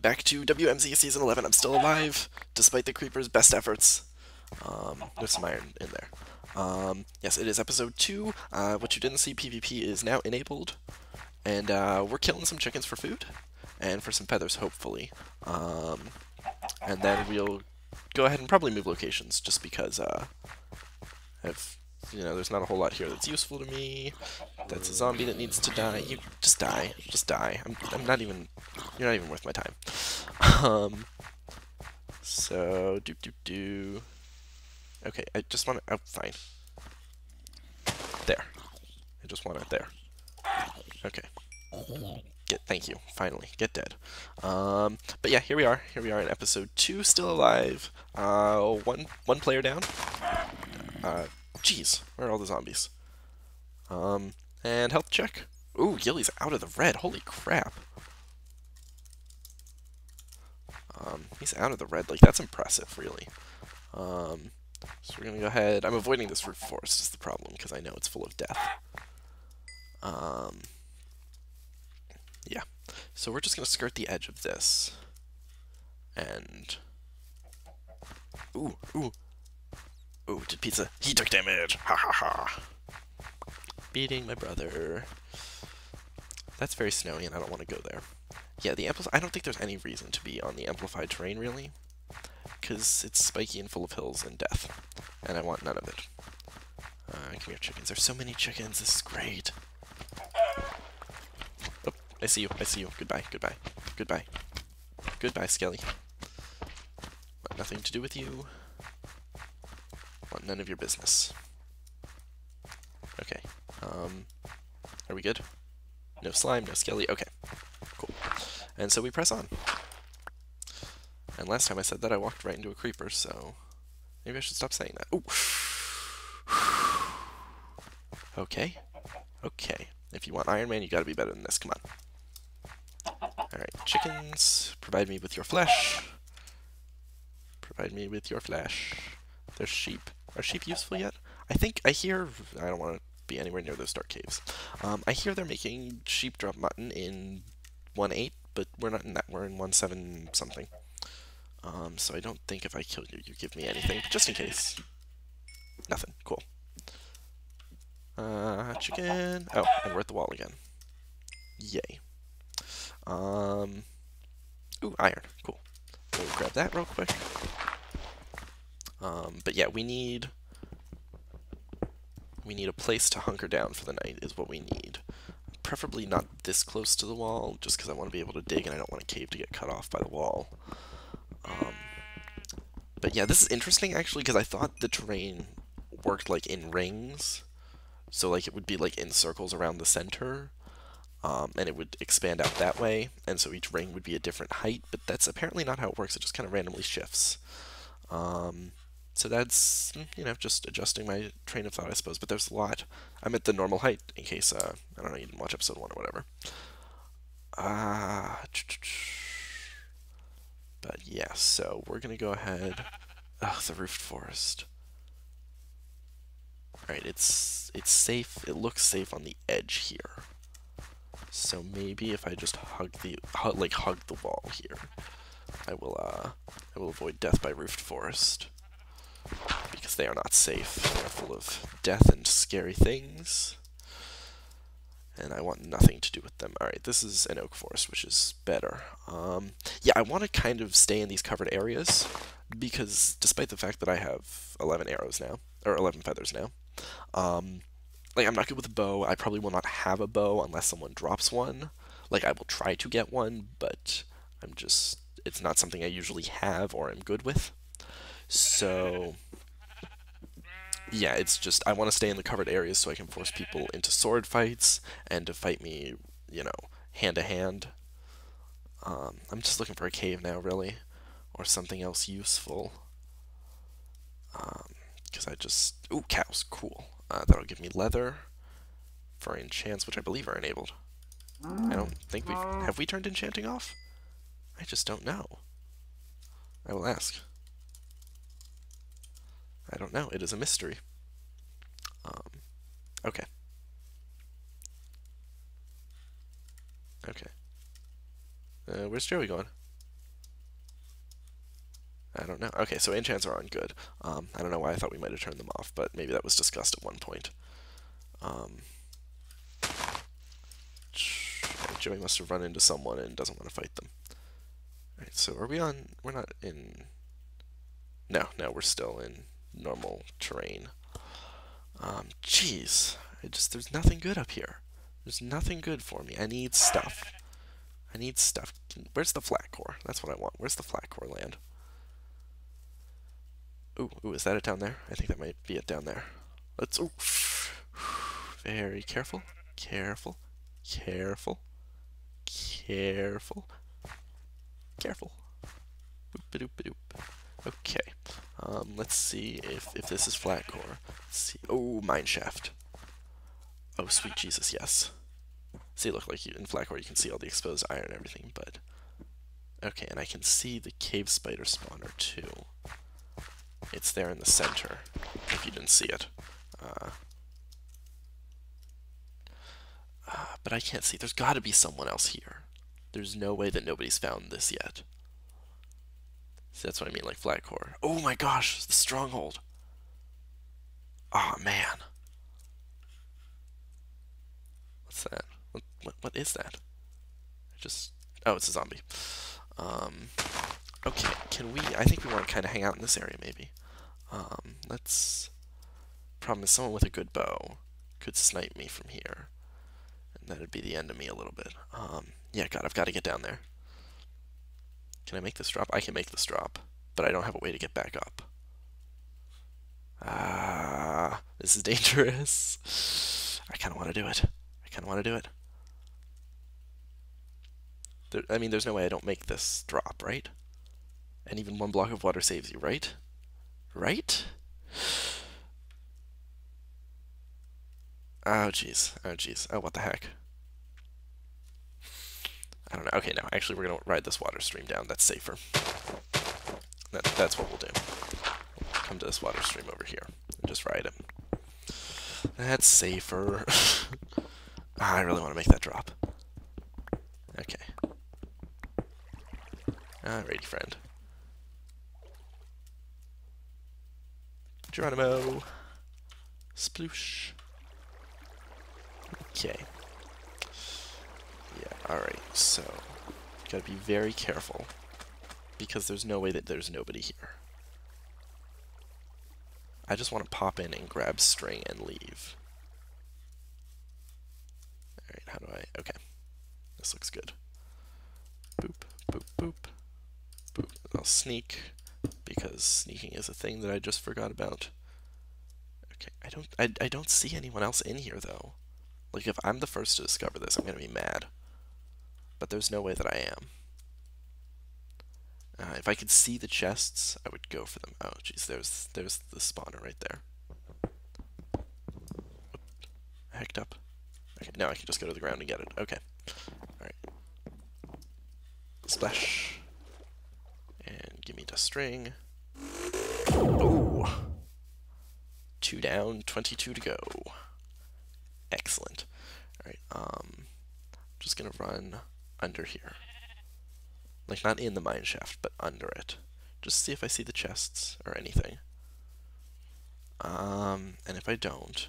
back to WMC Season 11. I'm still alive, despite the Creeper's best efforts. Um, there's some iron in there. Um, yes, it is Episode 2. Uh, what you didn't see, PvP is now enabled. And uh, we're killing some chickens for food, and for some feathers, hopefully. Um, and then we'll go ahead and probably move locations, just because uh, I've you know, there's not a whole lot here that's useful to me. That's a zombie that needs to die. You just die. Just die. I'm, I'm not even, you're not even worth my time. Um, so, do do do. Okay, I just want to, oh, fine. There. I just want it there. Okay. Get, thank you, finally, get dead. Um, but yeah, here we are. Here we are in episode 2, still alive. Uh, one, one player down. Uh, Jeez, where are all the zombies? Um, and health check. Ooh, Gilly's out of the red. Holy crap. Um, he's out of the red. Like, that's impressive, really. Um, so we're gonna go ahead. I'm avoiding this roofed forest is the problem, because I know it's full of death. Um, yeah. So we're just gonna skirt the edge of this. And... Ooh, ooh, Ooh, did pizza. He took damage. Ha ha ha. Beating my brother. That's very snowy, and I don't want to go there. Yeah, the amplif I don't think there's any reason to be on the amplified terrain, really. Because it's spiky and full of hills and death. And I want none of it. Uh, come here, chickens. There's so many chickens. This is great. Oh, I see you. I see you. Goodbye. Goodbye. Goodbye. Goodbye, Skelly. Nothing to do with you. Want none of your business. Okay. Um, are we good? No slime, no skelly. Okay. Cool. And so we press on. And last time I said that, I walked right into a creeper, so maybe I should stop saying that. Ooh. Okay. Okay. If you want Iron Man, you gotta be better than this. Come on. Alright, chickens, provide me with your flesh. Provide me with your flesh. There's sheep. Are sheep useful yet? I think I hear. I don't want to be anywhere near those dark caves. Um, I hear they're making sheep drop mutton in 1.8, but we're not in that. We're in 1.7 something. Um, so I don't think if I kill you, you give me anything. But just in case. Nothing. Cool. Uh, chicken. Oh, and we're at the wall again. Yay. Um. Ooh, iron. Cool. We'll grab that real quick. Um, but yeah, we need we need a place to hunker down for the night is what we need. Preferably not this close to the wall, just because I want to be able to dig and I don't want a cave to get cut off by the wall. Um, but yeah, this is interesting actually because I thought the terrain worked like in rings. So like it would be like in circles around the center. Um, and it would expand out that way, and so each ring would be a different height, but that's apparently not how it works, it just kind of randomly shifts. Um, so that's, you know, just adjusting my train of thought, I suppose. But there's a lot. I'm at the normal height, in case, uh, I don't know, you didn't watch episode 1 or whatever. Ah, uh, but yeah, so we're going to go ahead. Ugh, the roofed forest. Alright, it's, it's safe. It looks safe on the edge here. So maybe if I just hug the, hug, like, hug the wall here, I will, uh, I will avoid death by roofed forest because they are not safe. They are full of death and scary things. And I want nothing to do with them. Alright, this is an oak forest, which is better. Um, yeah, I want to kind of stay in these covered areas, because despite the fact that I have 11 arrows now, or 11 feathers now, um, like, I'm not good with a bow. I probably will not have a bow unless someone drops one. Like, I will try to get one, but I'm just, it's not something I usually have or am good with. So, yeah, it's just I want to stay in the covered areas so I can force people into sword fights and to fight me, you know, hand to hand. Um, I'm just looking for a cave now, really, or something else useful. Because um, I just ooh cows, cool. Uh, that'll give me leather for enchants, which I believe are enabled. I don't think we've have we turned enchanting off. I just don't know. I will ask. I don't know. It is a mystery. Um, okay. Okay. Uh, where's Joey going? I don't know. Okay, so enchants are on good. Um, I don't know why I thought we might have turned them off, but maybe that was discussed at one point. Um, Joey must have run into someone and doesn't want to fight them. Alright, so are we on... We're not in... No, no, we're still in normal terrain. Um, jeez. I just... There's nothing good up here. There's nothing good for me. I need stuff. I need stuff. Where's the flat core? That's what I want. Where's the flat core land? Ooh, ooh, is that it down there? I think that might be it down there. Let's, ooh. Very careful, careful, careful, careful, careful. Boop -a -doop -a -doop. Okay, um, let's see if, if this is flat core. Let's see. Oh, mine shaft. Oh, sweet Jesus, yes. See, look like you, in flat core you can see all the exposed iron and everything, but... Okay, and I can see the cave spider spawner too. It's there in the center, if you didn't see it. Uh, uh, but I can't see. There's got to be someone else here. There's no way that nobody's found this yet. That's what I mean, like flat core. Oh my gosh, the stronghold. Oh man. What's that? What, what, what is that? I just, oh, it's a zombie. Um, Okay, can we... I think we want to kind of hang out in this area, maybe. Um, let's... Problem is, someone with a good bow could snipe me from here. And that'd be the end of me a little bit. Um, yeah, God, I've got to get down there. Can I make this drop? I can make this drop, but I don't have a way to get back up. Ah, this is dangerous. I kind of want to do it. I kind of want to do it. There, I mean, there's no way I don't make this drop, right? And even one block of water saves you, right? Right? Oh, jeez. Oh, jeez. Oh, what the heck? I don't know. Okay, no. Actually, we're going to ride this water stream down. That's safer. That, that's what we'll do. Come to this water stream over here and just ride it. That's safer. Ah, I really want to make that drop. Okay. Alrighty, friend. Geronimo. Sploosh. Okay. So gotta be very careful because there's no way that there's nobody here. I just want to pop in and grab string and leave. Alright, how do I... Okay. This looks good. Boop, boop, boop. Boop. I'll sneak because sneaking is a thing that I just forgot about. Okay, I don't I, I don't see anyone else in here though. Like if I'm the first to discover this, I'm gonna be mad. But there's no way that I am. Uh, if I could see the chests, I would go for them. Oh, jeez, there's there's the spawner right there. Hecked up. Okay, now I can just go to the ground and get it. Okay. Alright. Splash. And give me the string. Oh! Two down, 22 to go. Excellent. Alright, um, I'm just gonna run under here. Like, not in the mine shaft, but under it. Just see if I see the chests or anything. Um, and if I don't,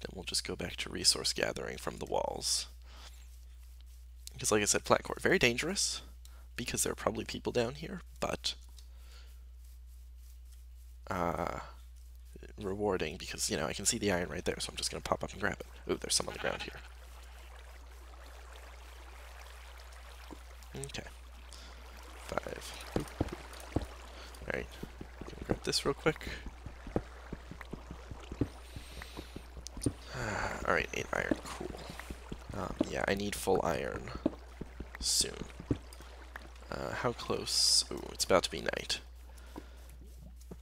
then we'll just go back to resource gathering from the walls. Because like I said, flat core, very dangerous, because there are probably people down here, but uh, rewarding because, you know, I can see the iron right there, so I'm just going to pop up and grab it. Ooh, there's some on the ground here. Okay. Five. Alright. Grab this real quick. Alright, 8 iron. Cool. Um, yeah, I need full iron soon. Uh, how close? Ooh, it's about to be night.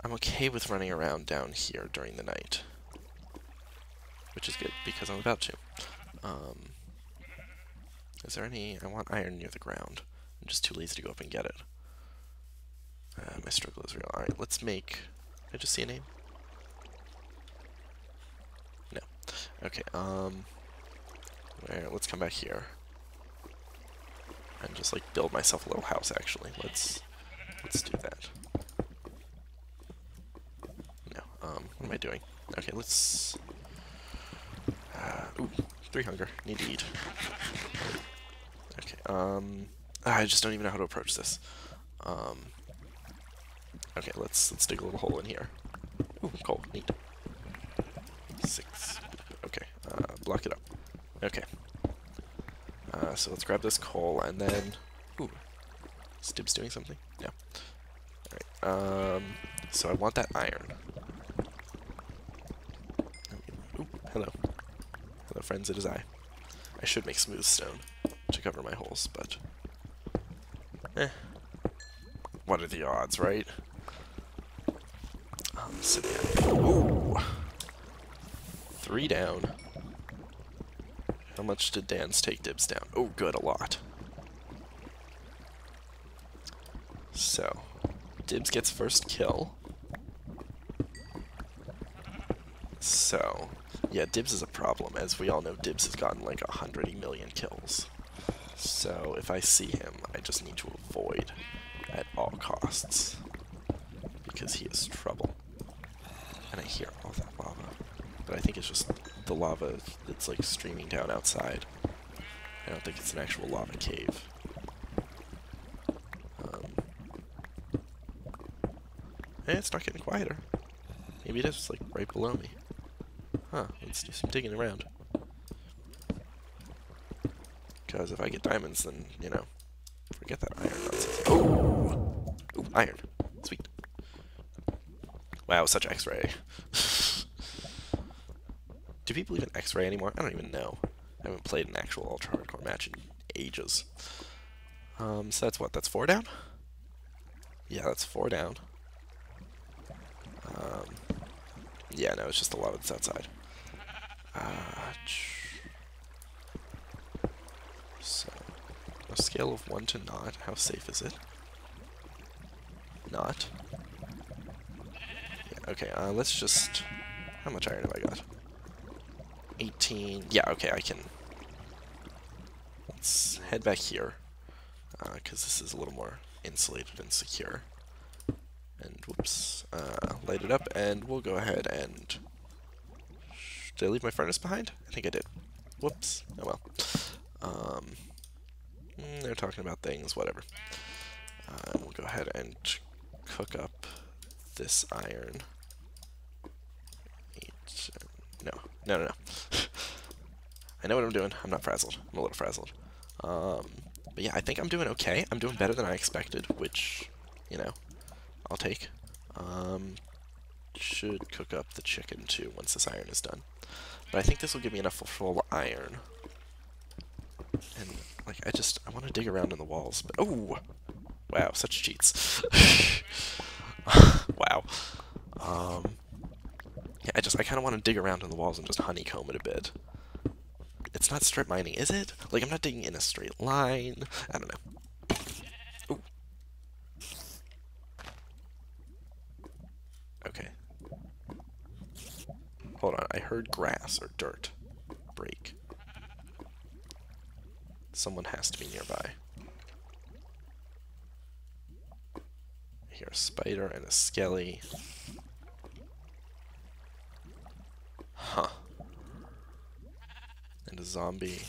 I'm okay with running around down here during the night. Which is good, because I'm about to. Um, is there any... I want iron near the ground. I'm just too lazy to go up and get it. Uh, my struggle is real. Alright, let's make... I just see a name? No. Okay, um... Where, let's come back here. And just, like, build myself a little house, actually. Let's... Let's do that. No, um, what am I doing? Okay, let's... Uh, ooh, three hunger. Need to eat. Um... I just don't even know how to approach this. Um... Okay, let's let's dig a little hole in here. Ooh, coal. Neat. Six. Okay, uh, block it up. Okay. Uh, so let's grab this coal and then... Ooh. Is Dibs doing something? Yeah. Alright, um... So I want that iron. Ooh, hello. Hello, friends, it is I. I should make smooth stone to cover my holes, but... Eh. What are the odds, right? Um, Ooh! Three down. How much did Dan's take dibs down? Oh, good, a lot. So, Dibs gets first kill. So, yeah, Dibs is a problem. As we all know, Dibs has gotten like 100 million kills. So, if I see him, I just need to avoid at all costs. Because he is trouble. And I hear all that lava. But I think it's just the lava that's like streaming down outside. I don't think it's an actual lava cave. Um, hey, it's not getting quieter. Maybe it is like right below me. Huh, let's do some digging around. Because if I get diamonds, then, you know, forget that iron nonsense. Oh! Ooh, iron. Sweet. Wow, such x-ray. Do people even X-ray anymore? I don't even know. I haven't played an actual ultra hardcore match in ages. Um, so that's what? That's four down? Yeah, that's four down. Um, yeah, no, it's just a lot of this outside. Uh, so, a scale of 1 to not, how safe is it? Not. Yeah, okay, uh, let's just... How much iron have I got? 18. Yeah, okay, I can. Let's head back here, because uh, this is a little more insulated and secure. And whoops, uh, light it up, and we'll go ahead and. Did I leave my furnace behind? I think I did. Whoops. Oh well. Um, mm, they're talking about things, whatever. Uh, we'll go ahead and cook up this iron. Eight, no, no, no, no. I know what I'm doing. I'm not frazzled. I'm a little frazzled. Um, but yeah, I think I'm doing okay. I'm doing better than I expected, which, you know, I'll take. Um, should cook up the chicken too once this iron is done. But I think this will give me enough full iron. And, like, I just, I want to dig around in the walls, but, oh! Wow, such cheats. wow. Um, yeah, I just, I kind of want to dig around in the walls and just honeycomb it a bit. It's not strip mining, is it? Like, I'm not digging in a straight line. I don't know. Ooh. Okay. Hold on, I heard grass or dirt break. Someone has to be nearby. I hear a spider and a skelly. Huh. And a zombie.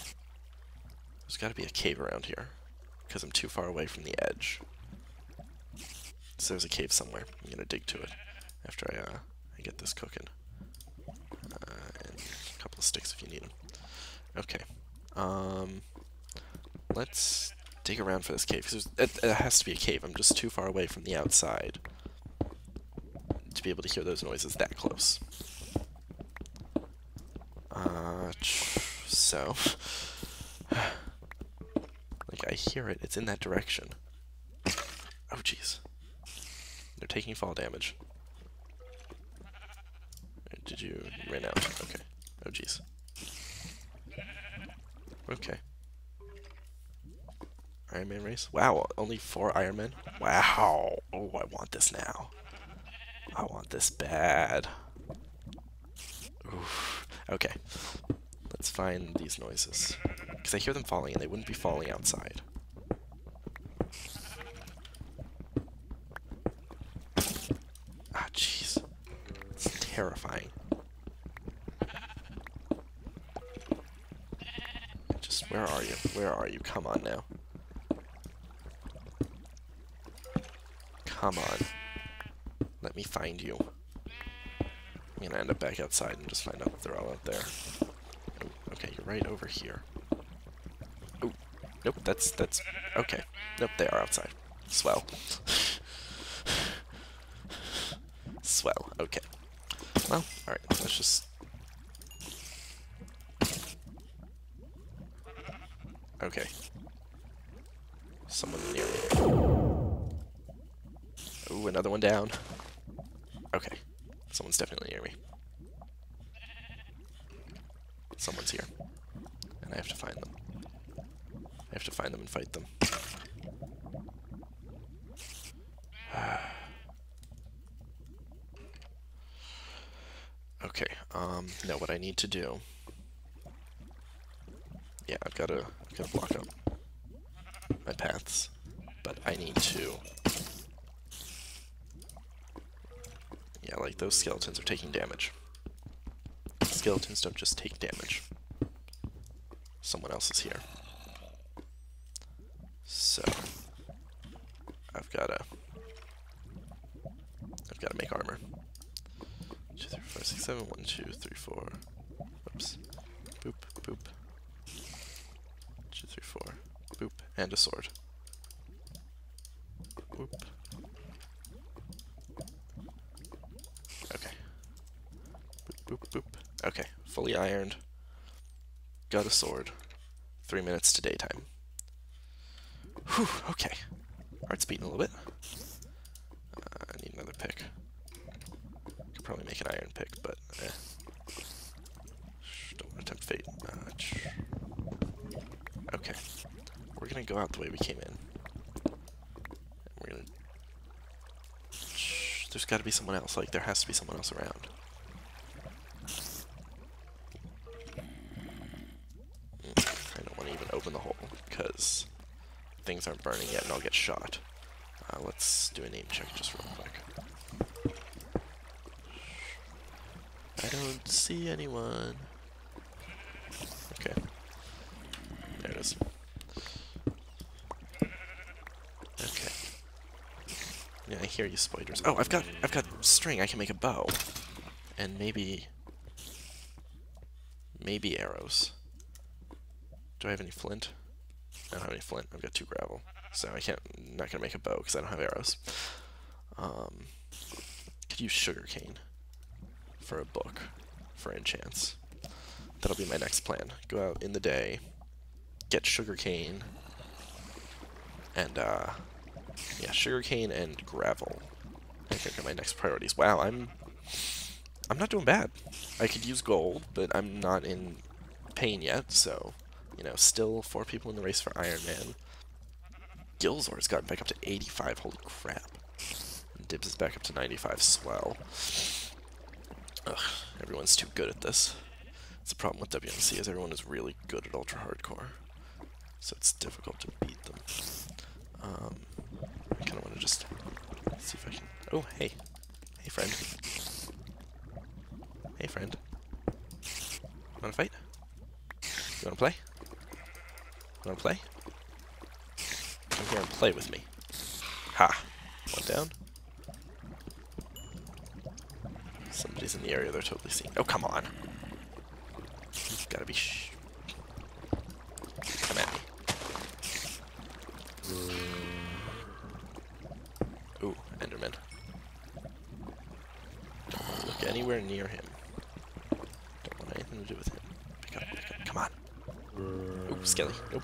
There's gotta be a cave around here. Because I'm too far away from the edge. So there's a cave somewhere. I'm gonna dig to it after I, uh, I get this cooking. Uh, and a couple of sticks if you need them. Okay. Um, let's dig around for this cave. Because it, it has to be a cave. I'm just too far away from the outside to be able to hear those noises that close. Uh, so, like I hear it. It's in that direction. Oh, jeez. They're taking fall damage. Did you, ran out? Okay. Oh, jeez. Okay. Iron Man race? Wow, only four Iron Men? Wow. Oh, I want this now. I want this bad. Oof. Okay. Let's find these noises. Because I hear them falling, and they wouldn't be falling outside. Ah, jeez. terrifying. Just, where are you? Where are you? Come on now. Come on. Let me find you. I'm gonna end up back outside and just find out that they're all out there. Okay, you're right over here. Oh, nope, that's, that's, okay. Nope, they are outside. Swell. Swell, okay. Well, alright, let's just... Okay. Someone near me. Ooh, another one down. Okay. Someone's definitely near me. Someone's here. And I have to find them. I have to find them and fight them. okay, um, now what I need to do... Yeah, I've got to, gonna block up my paths. But I need to... Yeah, like, those skeletons are taking damage. Skeletons don't just take damage. Someone else is here. So... I've gotta... I've gotta make armor. 2, 3, 4, 6, 7, 1, 2, 3, 4... And a sword. Whoop. Boop, boop. Okay, fully ironed. Got a sword. Three minutes to daytime. Whew, okay. Heart's beating a little bit. Uh, I need another pick. Could probably make an iron pick, but eh. Don't want to tempt fate. Uh, okay. We're gonna go out the way we came in. we're gonna... There's gotta be someone else. Like, there has to be someone else around. I don't want to even open the hole, because things aren't burning yet and I'll get shot. Uh, let's do a name check just real quick. I don't see anyone. Okay. There it is. Okay. Yeah, I hear you spiders. Oh, I've got I've got string. I can make a bow. And maybe maybe arrows. Do I have any flint? I don't have any flint. I've got two gravel. So I can't, not to make a bow because I don't have arrows. Um, could use sugarcane for a book for enchants. That'll be my next plan. Go out in the day, get sugarcane, and, uh, yeah, sugarcane and gravel. I think are my next priorities. Wow, I'm, I'm not doing bad. I could use gold, but I'm not in pain yet, so you know, still four people in the race for Iron Man. Gilzor's gotten back up to 85, holy crap. And Dibs is back up to 95, swell. Ugh, everyone's too good at this. It's the problem with WMC is everyone is really good at Ultra Hardcore. So it's difficult to beat them. Um, I kind of want to just see if I can... Oh, hey. Hey, friend. Hey, friend. Wanna fight? You wanna play? You Wanna play? Come here and play with me. Ha! One down. Somebody's in the area they're totally seeing. Oh, come on. You've gotta be anywhere near him. Don't want anything to do with him. Pick up, pick up. Come on. Ooh, Skelly. Nope.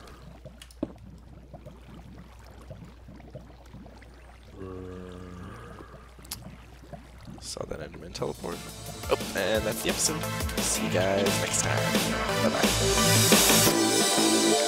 Saw that Enderman teleport. Oh, and that's the episode. See you guys next time. Bye-bye.